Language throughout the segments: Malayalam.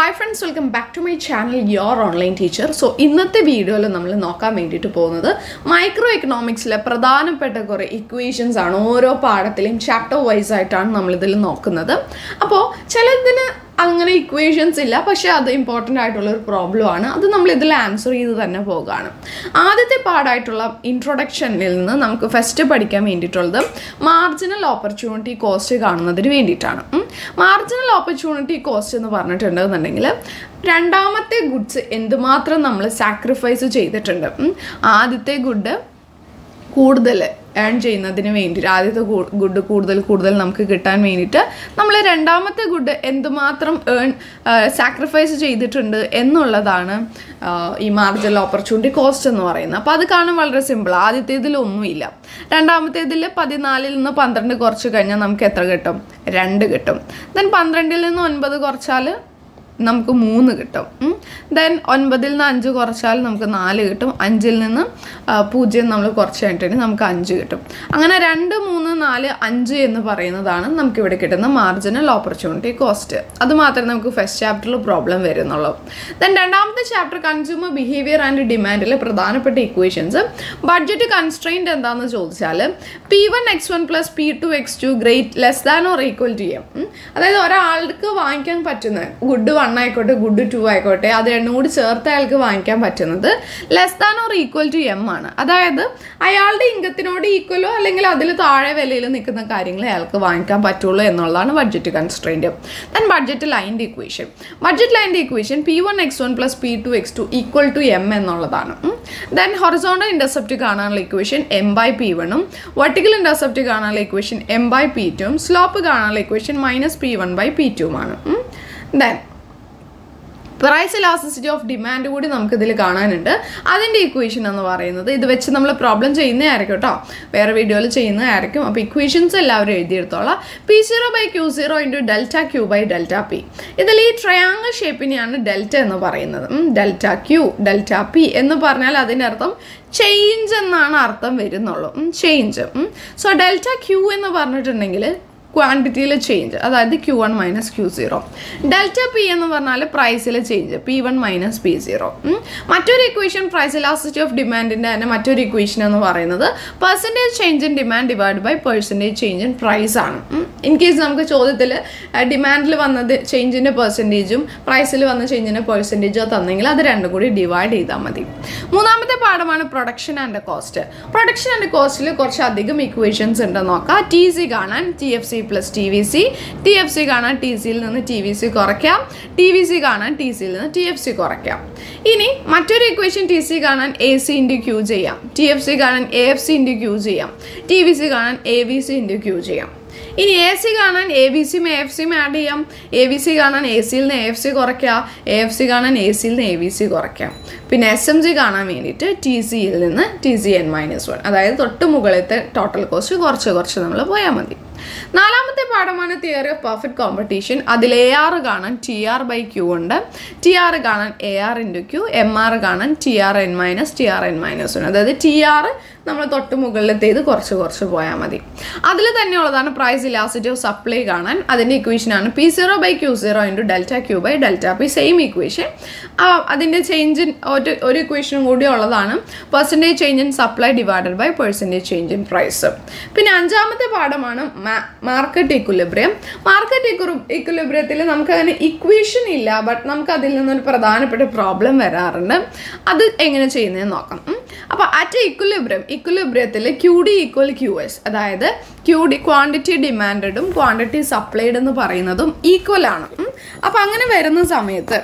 Hi friends welcome back to my channel your online teacher so ഇന്നത്തെ വീഡിയോയിൽ നമ്മൾ നോക്കാൻ വേണ്ടിയിട്ട് പോകുന്നത് മൈക്രോ എക്കണോമിക്സിലെ പ്രധാനപ്പെട്ട കുറേ ഇക്വേഷൻസ് ആണ്. ഓരോ പാഠത്തിലെയും ചാപ്റ്റർ വൈസ് ആയിട്ടാണ് നമ്മളിതിൽ നോക്കുന്നത്. അപ്പോൾ ചിലതിന് അങ്ങനെ ഇക്വേഷൻസ് ഇല്ല. പക്ഷേ അത് ഇമ്പോർട്ടന്റ് ആയിട്ടുള്ള ഒരു പ്രോബ്ലം ആണ്. അത് നമ്മൾ ഇതിൽ ആൻസർ ചെയ്ത് തന്നെ പോകുകയാണ് ആദ്യത്തെ പാടായിട്ടുള്ള ഇൻട്രൊഡക്ഷനിൽ നിന്ന് നമുക്ക് ഫസ്റ്റ് പഠിക്കാൻ വേണ്ടിയിട്ടുള്ളത് മാർജിനൽ ഓപ്പർച്യൂണിറ്റി കോസ്റ്റ് കാണുന്നതിന് വേണ്ടിയിട്ടാണ്. മാർജിനൽ ഓപ്പർച്യൂണിറ്റി കോസ്റ്റ് എന്ന് പറഞ്ഞിട്ടുണ്ടെന്നുണ്ടെങ്കിൽ രണ്ടാമത്തെ ഗുഡ്സ് എന്തുമാത്രം നമ്മൾ സാക്രിഫൈസ് ചെയ്തിട്ടുണ്ട്. ആദ്യത്തെ ഗുഡ് കൂടുതൽ ഏൺ ചെയ്യുന്നതിന് വേണ്ടിയിട്ട് ആദ്യത്തെ ഗുഡ് കൂടുതൽ കൂടുതൽ നമുക്ക് കിട്ടാൻ വേണ്ടിയിട്ട് നമ്മൾ രണ്ടാമത്തെ ഗുഡ് എന്തുമാത്രം ഏൺ സാക്രിഫൈസ് ചെയ്തിട്ടുണ്ട് എന്നുള്ളതാണ് ഈ മാർജിനൽ ഓപ്പർച്യൂണിറ്റി കോസ്റ്റ് എന്ന് പറയുന്നത്. അപ്പോൾ അത് കാണാൻ വളരെ സിമ്പിൾ ആദ്യത്തേതിൽ ഒന്നുമില്ല രണ്ടാമത്തേതിൽ പതിനാലിൽ നിന്ന് പന്ത്രണ്ട് കുറച്ച് കഴിഞ്ഞാൽ നമുക്ക് എത്ര കിട്ടും? രണ്ട് കിട്ടും. ദെൻ പന്ത്രണ്ടിൽ നിന്ന് ഒൻപത് കുറച്ചാൽ നമുക്ക് മൂന്ന് കിട്ടും. ദെൻ ഒൻപതിൽ നിന്ന് അഞ്ച് കുറച്ചാൽ നമുക്ക് നാല് കിട്ടും. അഞ്ചിൽ നിന്ന് പൂജ്യം നമ്മൾ കുറച്ച് കഴിഞ്ഞിട്ടുണ്ടെങ്കിൽ നമുക്ക് അഞ്ച് കിട്ടും. അങ്ങനെ രണ്ട് മൂന്ന് നാല് അഞ്ച് എന്ന് പറയുന്നതാണ് നമുക്ക് ഇവിടെ കിട്ടുന്ന മാർജിനൽ ഓപ്പർച്യൂണിറ്റി കോസ്റ്റ് അതുമാത്രമേ നമുക്ക് ഫസ്റ്റ് ചാപ്റ്ററിൽ പ്രോബ്ലം വരുന്നുള്ളൂ. ദെൻ രണ്ടാമത്തെ ചാപ്റ്റർ കൺസ്യൂമർ ബിഹേവിയർ ആൻഡ് ഡിമാൻഡിലെ പ്രധാനപ്പെട്ട ഇക്വേഷൻസ് ബഡ്ജറ്റ് കൺസ്ട്രെയിന്റ് എന്താണെന്ന് ചോദിച്ചാൽ P one X one plus P two X two great less than or equal to M അതായത് ഒരാൾക്ക് വാങ്ങിക്കാൻ പറ്റുന്ന ഗുഡ് വൺ ആയിക്കോട്ടെ ഗുഡ് ടു ആയിക്കോട്ടെ അത് രണ്ടും ചേർത്ത് അയാൾക്ക് വാങ്ങിക്കാൻ പറ്റുന്നത് less than or equal to M ആണ്. അതായത് അയാളുടെ ഇൻകത്തിനോട് ഈക്വലോ അല്ലെങ്കിൽ അതിൽ താഴെ വിലയിൽ നിൽക്കുന്ന കാര്യങ്ങൾ അയാൾക്ക് വാങ്ങിക്കാൻ പറ്റുള്ളൂ എന്നുള്ളതാണ് ബഡ്ജറ്റ് കൺസ്ട്രെയിന്റ് ദൻ ബഡ്ജറ്റ് ലൈന്റെ equation budget ലൈന്റെ equation P one X one plus P two X two equal to M എന്നുള്ളതാണ്. ദെൻ ഹൊറിസോണ്ടൽ ഇന്റർസെപ്റ്റ് കാണാനുള്ള ഇക്വേഷൻ എം ബൈ പി വണ്ണും വെർട്ടിക്കൽ ഇന്റർസെപ്റ്റ് കാണാനുള്ള ഇക്വേഷൻ എം ബൈ പി ടുവും സ്ലോപ്പ് കാണാനുള്ള equation minus P one by P ടുവുമാണ് then price elasticity of demand കൂടി നമുക്ക് ഇതിൽ കാണാനുണ്ട്. അതിന്റെ ഇക്വേഷൻ എന്ന് പറയുന്നത് ഇത് വെച്ച് നമ്മൾ പ്രോബ്ലം ചെയ്യുന്നതായിരിക്കും കേട്ടോ. വേറെ വീഡിയോയിൽ ചെയ്യുന്നതായിരിക്കും. അപ്പോൾ ഇക്വേഷൻസ് എല്ലാവരും എഴുതിയെടുത്തോളാം. P zero by Q zero into delta Q by delta P ഇതിൽ ഈ ട്രയാങ്കിൾ ഷേപ്പിനെയാണ് ഡെൽറ്റ എന്ന് പറയുന്നത്. ഡെൽറ്റ ക്യൂ ഡെൽറ്റ പി എന്ന് പറഞ്ഞാൽ അതിനർത്ഥം ചേഞ്ച് എന്നാണ് അർത്ഥം വരുന്നുള്ളൂ. ചേഞ്ച് സോ ഡെൽറ്റ ക്യൂ എന്ന് പറഞ്ഞിട്ടുണ്ടെങ്കിൽ ക്വാണ്ടിറ്റിയിൽ ചേഞ്ച് അതായത് Q one minus Q zero delta P എന്ന് പറഞ്ഞാൽ പ്രൈസിലെ change P one minus P zero മറ്റൊരു ഇക്വേഷൻ പ്രൈസ് ഇലാസിറ്റി ഓഫ് ഡിമാൻഡിന്റെ തന്നെ മറ്റൊരു ഇക്വേഷൻ എന്ന് പറയുന്നത് percentage change in demand divide by percentage change in price ആണ്. ഇൻ കേസ് നമുക്ക് ചോദ്യത്തിൽ ഡിമാൻഡിൽ വന്നത് ചേഞ്ചിന്റെ പെർസെന്റേജും പ്രൈസിൽ വന്ന ചേഞ്ചിന്റെ പെർസെന്റേജോ തന്നെങ്കിൽ അത് രണ്ടും കൂടി ഡിവൈഡ് ചെയ്താൽ മതി. മൂന്നാമത്തെ പാഠമാണ് production and cost production and കോസ്റ്റിൽ കുറച്ചധികം ഇക്വേഷൻസ് ഉണ്ട് നോക്കാം. ടി സി കാണാൻ T F C plus T V C T F C കാണാൻ ടി സിയിൽ നിന്ന് ടി വി സി കുറയ്ക്കാം. ടി വി സി കാണാൻ ടി സിയിൽ നിന്ന് ടി എഫ് സി കുറയ്ക്കാം. ഇനി മറ്റൊരു ഇക്വേഷൻ ടി സി കാണാൻ എ സി ഇന്റു ക്യൂ ചെയ്യാം. ടി എഫ് സി കാണാൻ A F C into Q ചെയ്യാം. ടി വി സി കാണാൻ A V C into Q ചെയ്യാം. ഇനി എ സി കാണാൻ എ ബി സിയും എ എഫ് സിയും ആഡ് ചെയ്യാം. എ ബി സി കാണാൻ എ സിയിൽ നിന്ന് എ എഫ് സി കുറയ്ക്കാം. എ എഫ് സി കാണാൻ എ സിയിൽ നിന്ന് എ ബി സി കുറയ്ക്കാം. പിന്നെ എസ് എം സി കാണാൻ വേണ്ടിയിട്ട് ടി സിയിൽ നിന്ന് T C N minus one അതായത് തൊട്ട് മുകളിലത്തെ ടോട്ടൽ കോസ്റ്റ് കുറച്ച് കുറച്ച് നമ്മൾ പോയാൽ മതി. നാലാമത്തെ പാഠമാണ് തിയറി ഓഫ് പെർഫെക്റ്റ് കോമ്പറ്റീഷൻ അതിൽ എ ആർ കാണാൻ ടി ആർ ബൈ ക്യൂ ഉണ്ട്. ടി ആർ കാണാൻ A R into Q M R കാണാൻ T R N minus T R N minus ഉണ്ട്. അതായത് ടി ആർ നമ്മൾ തൊട്ട് മുകളിലത്തേത് കുറച്ച് കുറച്ച് പോയാൽ മതി. അതിൽ തന്നെയുള്ളതാണ് പ്രൈസ് ഇലാസിറ്റി ഓഫ് സപ്ലൈ കാണാൻ. അതിന്റെ ഇക്വേഷനാണ് P zero by Q zero into delta Q by delta P same equation അതിന്റെ ചേഞ്ച് ഒരു ഒരു ഇക്വേഷനും കൂടി ഉള്ളതാണ് percentage change in supply divided by percentage change in price പിന്നെ അഞ്ചാമത്തെ പാഠമാണ് മാർക്കറ്റ് ഇക്വലിബ്രിയം മാർക്കറ്റ് ഇക്വലിബ്രിയത്തിൽ നമുക്ക് അങ്ങനെ ഇക്വേഷൻ ഇല്ല ബട്ട് നമുക്ക് അതിൽ നിന്നൊരു പ്രധാനപ്പെട്ട പ്രോബ്ലം വരാറുണ്ട്. അത് എങ്ങനെ ചെയ്യുന്നതെന്ന് നോക്കാം. അപ്പോൾ at equilibrium ഇക്വിലിബ്രിയത്തിൽ Q D equal Q S അതായത് ക്യൂ ഡി ക്വാണ്ടിറ്റി ഡിമാൻഡും ക്വാണ്ടിറ്റി സപ്ലൈഡ് എന്ന് പറയുന്നതും ഈക്വൽ ആണ്. അപ്പോൾ അങ്ങനെ വരുന്ന സമയത്ത്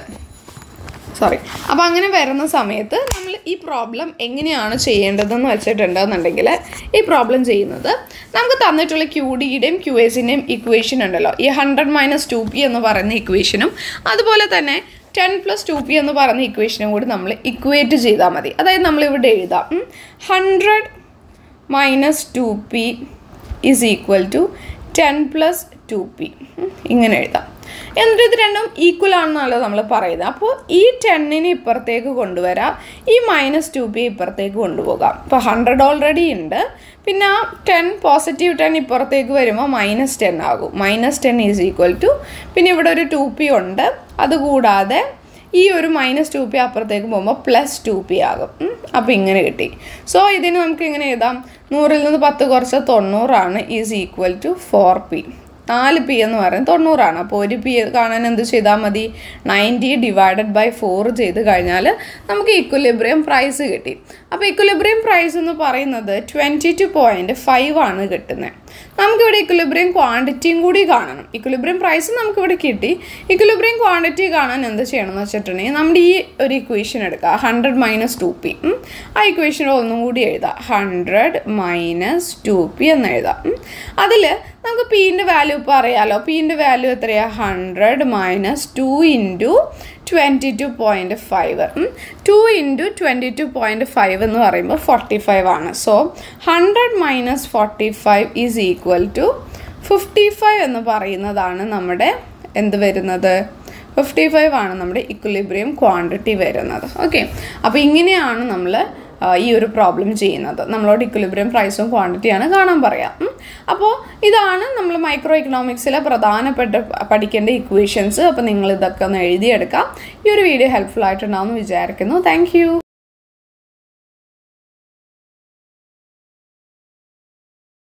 സോറി അപ്പോൾ അങ്ങനെ വരുന്ന സമയത്ത് നമ്മൾ ഈ പ്രോബ്ലം എങ്ങനെയാണ് ചെയ്യേണ്ടതെന്ന് വെച്ചിട്ടുണ്ടെന്നുണ്ടെങ്കിൽ ഈ പ്രോബ്ലം ചെയ്യുന്നത് നമുക്ക് തന്നിട്ടുള്ള ക്യൂ ഡിയുടെയും ക്യു എസിന്റെയും ഇക്വേഷൻ ഉണ്ടല്ലോ. ഈ ഹൺഡ്രഡ് മൈനസ് ടു പി എന്ന് പറയുന്ന ഇക്വേഷനും അതുപോലെ തന്നെ ടെൻ പ്ലസ് ടു പി എന്ന് പറയുന്ന ഇക്വേഷനും കൂടി നമ്മൾ ഇക്വേറ്റ് ചെയ്താൽ മതി. അതായത് നമ്മളിവിടെ എഴുതാം. Hundred minus two P is equal to ten plus two P. ഇങ്ങനെ എഴുതാം. എന്നിട്ട് ഇത് രണ്ടും ഈക്വൽ ആണെന്നല്ലോ നമ്മൾ പറയുന്നത്. അപ്പോൾ ഈ ടെന്നിനെ ഇപ്പുറത്തേക്ക് കൊണ്ടുവരാം. ഈ മൈനസ് ടു പി ഇപ്പുറത്തേക്ക് കൊണ്ടുപോകാം. ഇപ്പോൾ ഹൺഡ്രഡ് ഓൾറെഡി ഉണ്ട്. പിന്നെ ആ ടെൻ പോസിറ്റീവ് ടെൻ ഇപ്പുറത്തേക്ക് വരുമ്പോൾ മൈനസ് ടെൻ ആകും. Minus ten is equal to പിന്നെ ഇവിടെ ഒരു ടു പി ഉണ്ട്. അതുകൂടാതെ ഈ ഒരു മൈനസ് ടു പി അപ്പുറത്തേക്ക് പോകുമ്പോൾ പ്ലസ് ടു പി ആകും. അപ്പോൾ ഇങ്ങനെ കിട്ടി. സോ ഇതിന് നമുക്ക് ഇങ്ങനെ എഴുതാം? നൂറിൽ നിന്ന് പത്ത് കുറച്ച് തൊണ്ണൂറാണ് is equal to four P നാല് പി എന്ന് പറയുന്നത് തൊണ്ണൂറാണ്. അപ്പോൾ ഒരു പി കാണാൻ എന്ത് ചെയ്താൽ മതി? നയന്റി ഡിവൈഡഡ് ബൈ ഫോർ ചെയ്ത് കഴിഞ്ഞാൽ നമുക്ക് ഇക്വലിബ്രിയം പ്രൈസ് കിട്ടി. അപ്പോൾ ഇക്വലിബ്രിയം പ്രൈസ് എന്ന് പറയുന്നത് ട്വന്റി ടു പോയിന്റ് ഫൈവ് ആണ് കിട്ടുന്നത്. നമുക്കിവിടെ ഇക്വലിബ്രിയം ക്വാണ്ടിറ്റിയും കൂടി കാണണം. ഇക്വലിബ്രിയം പ്രൈസ് നമുക്കിവിടെ കിട്ടി. ഇക്വലിബ്രിയം ക്വാണ്ടിറ്റി കാണാൻ എന്ത് ചെയ്യണം എന്ന് വെച്ചിട്ടുണ്ടെങ്കിൽ നമ്മുടെ ഈ ഒരു ഇക്വേഷൻ എടുക്കുക. ഹൺഡ്രഡ് മൈനസ് ടു പി ആ ഇക്വേഷൻ ഒന്നും കൂടി എഴുതാം ഹൺഡ്രഡ് മൈനസ് ടു പി എന്ന് എഴുതാം. അതിൽ നമുക്ക് പീന്റെ വാല്യൂ ഇപ്പോൾ അറിയാമല്ലോ പീന്റെ വാല്യൂ എത്രയാണ് hundred minus two into twenty two point five two into twenty two point five എന്ന് പറയുമ്പോൾ ഫോർട്ടി ഫൈവ് ആണ്. So hundred minus forty five is equal to fifty five എന്ന് പറയുന്നതാണ് നമ്മുടെ എന്ത് വരുന്നത്? ഫിഫ്റ്റി ഫൈവ് ആണ് നമ്മുടെ ഇക്വലിബ്രിയം ക്വാണ്ടിറ്റി വരുന്നത്. ഓക്കെ അപ്പോൾ ഇങ്ങനെയാണ് നമ്മൾ ഈ ഒരു പ്രോബ്ലം ചെയ്യുന്നത്. നമ്മളോട് ഇക്വലിബ്രിയം പ്രൈസും ക്വാണ്ടിറ്റിയാണ് കാണാൻ പറയാം. അപ്പോൾ ഇതാണ് നമ്മൾ മൈക്രോ ഇക്കണോമിക്സിലെ പ്രധാനപ്പെട്ട പഠിക്കേണ്ട ഇക്വേഷൻസ് അപ്പോൾ നിങ്ങൾ ഇതൊക്കെ ഒന്ന് എഴുതിയെടുക്കാം. ഈ ഒരു വീഡിയോ ഹെൽപ്ഫുൾ ആയിട്ടുണ്ടാവും എന്ന് വിചാരിക്കുന്നു താങ്ക്